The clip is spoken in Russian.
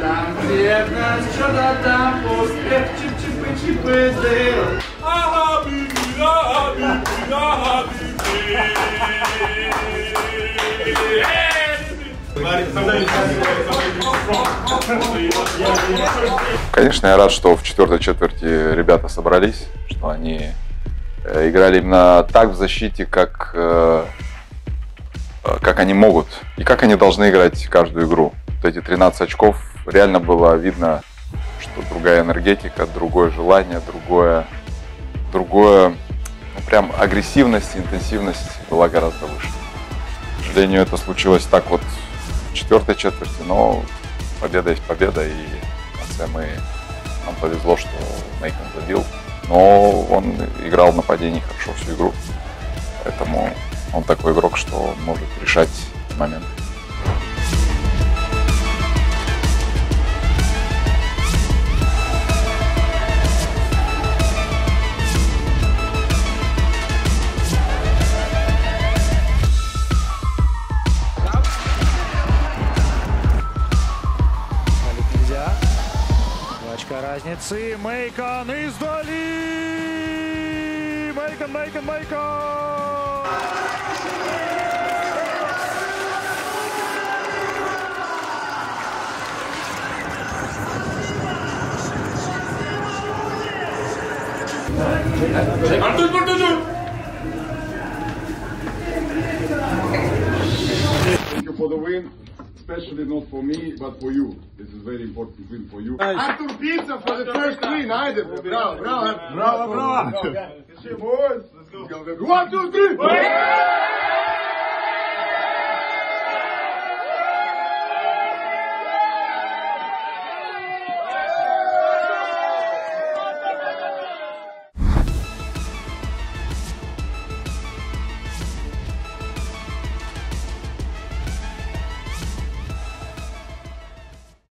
Там вредность, что-то там успех, чип-чипы-чипы, дыл. Конечно, я рад, что в четвертой четверти ребята собрались, что они э, играли именно так в защите, как, э, как они могут и как они должны играть каждую игру. Вот эти 13 очков реально было видно, что другая энергетика, другое желание, другое, другое, ну, прям агрессивность, интенсивность была гораздо выше. К сожалению, это случилось так вот в четвертой четверти, но победа есть победа, и в мы, нам повезло, что Мейкон забил. Но он играл в нападении хорошо всю игру, он такой игрок, что может решать. Два очка разницы. Мейкон издали! Мейкон, Мейкон, Мейкон! Thank you for the win, especially not for me, but for you. This is very important win for you. Artur Pizza for the first win, either. Bravo, bravo, bravo, bravo. Let's go. One, two, three.